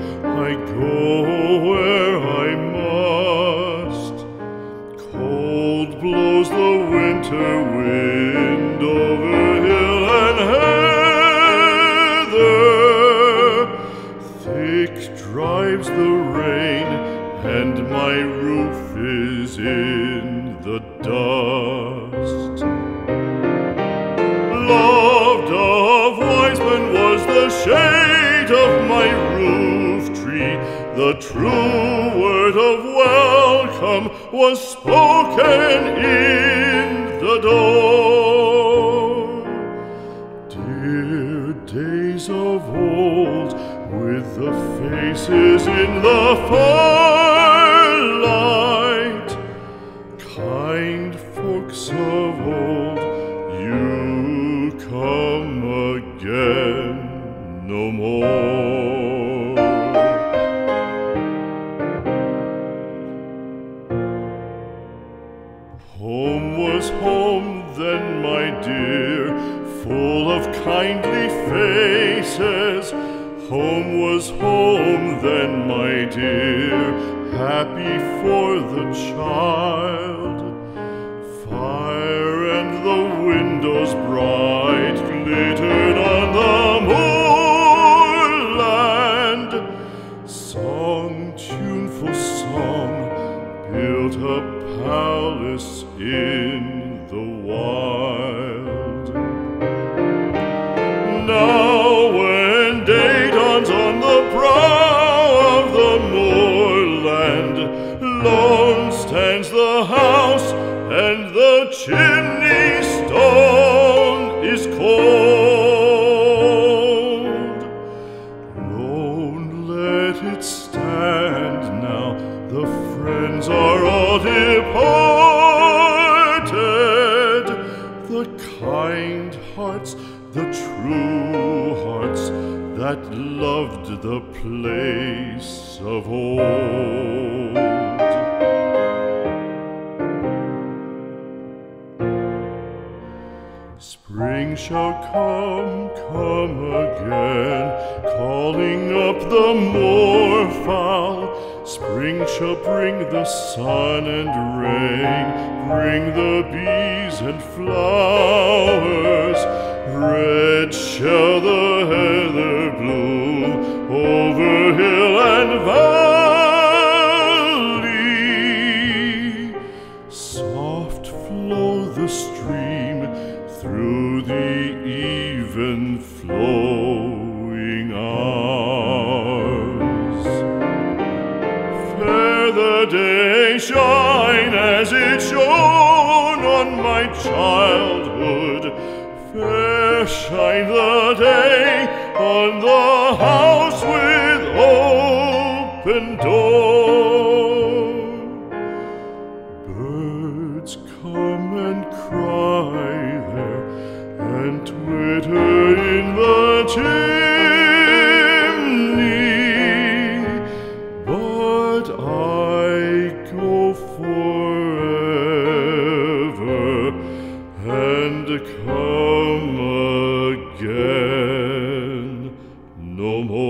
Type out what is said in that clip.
I go The true word of welcome was spoken in the door. Dear days of old, with the faces in the firelight, kind folks of old, you come again no more. Full of kindly faces. Home was home then, my dear, happy for the child. Kind hearts, the true hearts that loved the place of old. Spring shall come, come again, calling up the moorfowl. Spring shall bring the sun and rain, bring the bees and flowers. Red shall the heather bloom over hill and valley. Soft flow the stream through the even flowing hours. Fair the day shine as it shone on my childhood. Fair shine the day on the house with open door. Birds come and cry there and twitter in the chimney. But I go forever and come again no more.